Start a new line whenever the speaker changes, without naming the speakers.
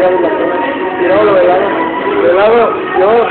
vale la pena. Y luego lo vegano, lo yo